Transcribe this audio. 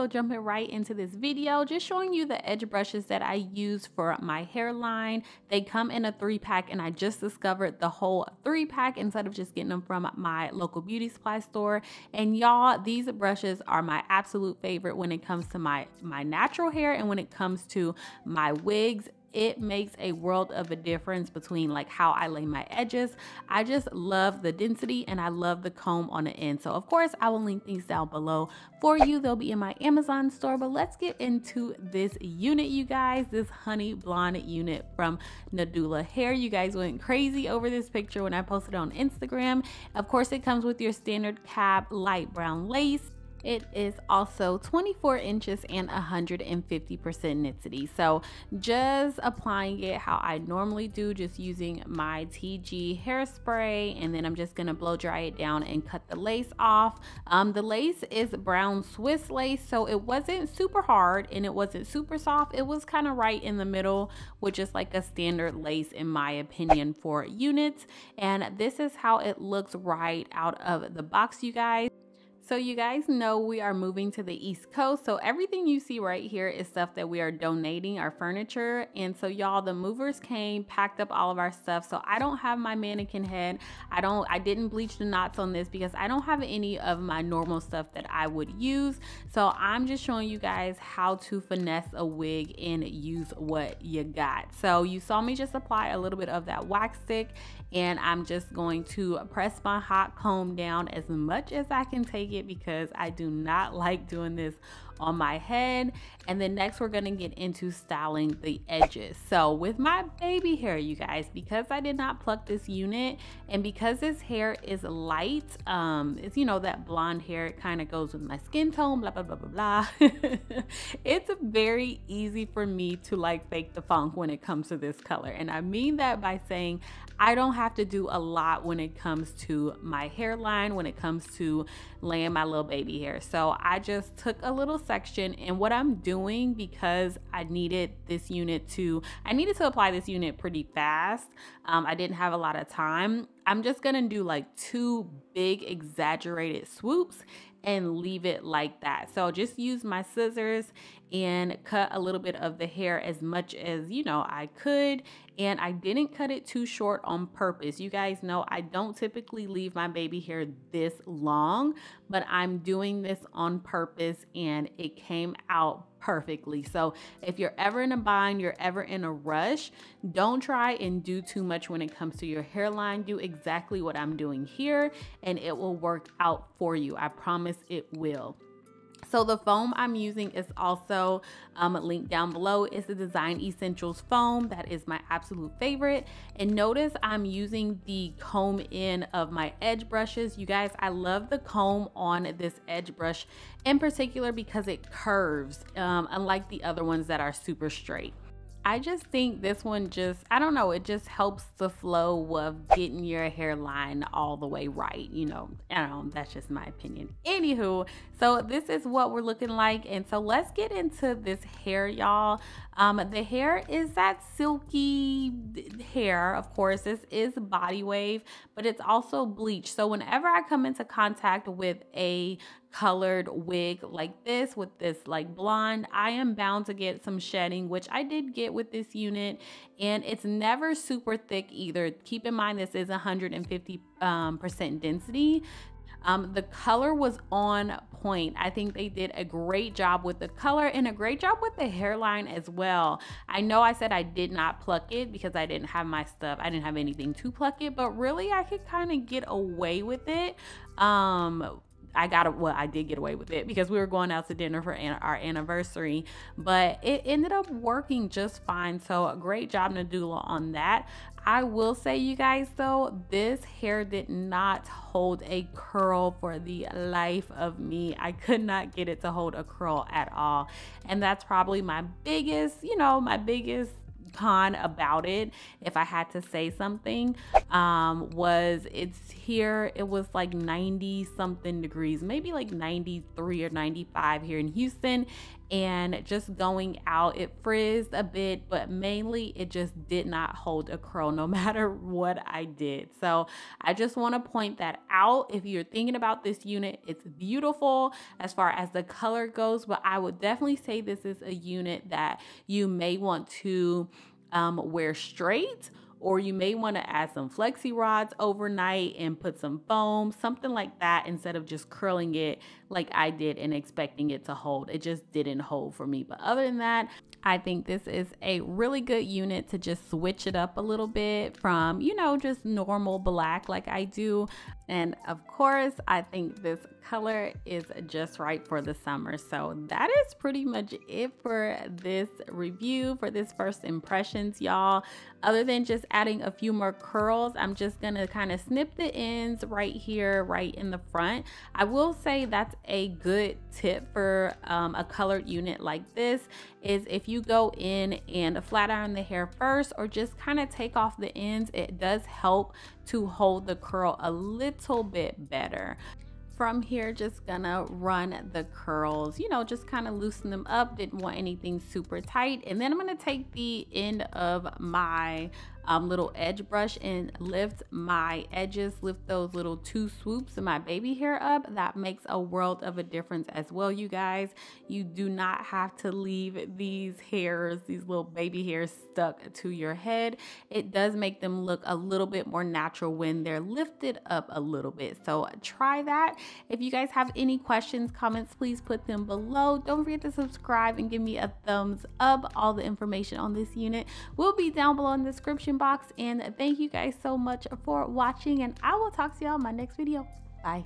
also jumping right into this video, just showing you the edge brushes that I use for my hairline. They come in a three pack and I just discovered the whole three pack instead of just getting them from my local beauty supply store. And y'all, these brushes are my absolute favorite when it comes to my, my natural hair and when it comes to my wigs it makes a world of a difference between like how I lay my edges. I just love the density and I love the comb on the end. So of course I will link these down below for you. They'll be in my Amazon store, but let's get into this unit, you guys, this honey blonde unit from Nadula Hair. You guys went crazy over this picture when I posted on Instagram. Of course it comes with your standard cap light brown lace it is also 24 inches and 150% density. So just applying it how I normally do, just using my TG hairspray. And then I'm just gonna blow dry it down and cut the lace off. Um, the lace is brown Swiss lace, so it wasn't super hard and it wasn't super soft. It was kind of right in the middle, which is like a standard lace in my opinion for units. And this is how it looks right out of the box, you guys. So you guys know we are moving to the East Coast. So everything you see right here is stuff that we are donating, our furniture. And so y'all, the movers came, packed up all of our stuff. So I don't have my mannequin head. I don't, I didn't bleach the knots on this because I don't have any of my normal stuff that I would use. So I'm just showing you guys how to finesse a wig and use what you got. So you saw me just apply a little bit of that wax stick and I'm just going to press my hot comb down as much as I can take it because I do not like doing this on my head. And then next we're gonna get into styling the edges. So with my baby hair, you guys, because I did not pluck this unit and because this hair is light, um, it's, you know, that blonde hair, it kind of goes with my skin tone, blah, blah, blah, blah, blah. it's very easy for me to like fake the funk when it comes to this color. And I mean that by saying I don't have to do a lot when it comes to my hairline, when it comes to laying my little baby hair. So I just took a little section and what I'm doing because I needed this unit to, I needed to apply this unit pretty fast. Um, I didn't have a lot of time. I'm just gonna do like two big exaggerated swoops and leave it like that. So just use my scissors and cut a little bit of the hair as much as you know I could and I didn't cut it too short on purpose. You guys know I don't typically leave my baby hair this long, but I'm doing this on purpose and it came out perfectly. So if you're ever in a bind, you're ever in a rush, don't try and do too much when it comes to your hairline. Do exactly what I'm doing here and it will work out for you. I promise it will. So the foam I'm using is also um, linked down below. It's the Design Essentials foam. That is my absolute favorite. And notice I'm using the comb in of my edge brushes. You guys, I love the comb on this edge brush in particular because it curves, um, unlike the other ones that are super straight. I just think this one just, I don't know, it just helps the flow of getting your hairline all the way right. You know, I don't know, that's just my opinion. Anywho, so this is what we're looking like. And so let's get into this hair, y'all. Um, the hair is that silky hair. Of course, this is body wave, but it's also bleach. So whenever I come into contact with a colored wig like this with this like blonde i am bound to get some shedding which i did get with this unit and it's never super thick either keep in mind this is 150 um, percent density um, the color was on point. I think they did a great job with the color and a great job with the hairline as well. I know I said I did not pluck it because I didn't have my stuff. I didn't have anything to pluck it, but really I could kind of get away with it. Um, I got well, I did get away with it because we were going out to dinner for an, our anniversary, but it ended up working just fine. So a great job Nadula on that. I will say you guys though, this hair did not hold a curl for the life of me. I could not get it to hold a curl at all. And that's probably my biggest, you know, my biggest con about it if i had to say something um was it's here it was like 90 something degrees maybe like 93 or 95 here in houston and just going out it frizzed a bit but mainly it just did not hold a curl no matter what I did. So I just want to point that out. If you're thinking about this unit it's beautiful as far as the color goes but I would definitely say this is a unit that you may want to um, wear straight or you may want to add some flexi rods overnight and put some foam, something like that, instead of just curling it like I did and expecting it to hold. It just didn't hold for me. But other than that, I think this is a really good unit to just switch it up a little bit from, you know, just normal black like I do. And of course, I think this color is just right for the summer. So that is pretty much it for this review, for this first impressions, y'all. Other than just adding a few more curls, I'm just gonna kind of snip the ends right here, right in the front. I will say that's a good tip for um, a colored unit like this is if you go in and flat iron the hair first or just kind of take off the ends, it does help to hold the curl a little bit better. From here just gonna run the curls you know just kind of loosen them up didn't want anything super tight. And then I'm gonna take the end of my um, little edge brush and lift my edges, lift those little two swoops of my baby hair up. That makes a world of a difference as well, you guys. You do not have to leave these hairs, these little baby hairs stuck to your head. It does make them look a little bit more natural when they're lifted up a little bit. So try that. If you guys have any questions, comments, please put them below. Don't forget to subscribe and give me a thumbs up. All the information on this unit will be down below in the description box. And thank you guys so much for watching. And I will talk to y'all in my next video. Bye.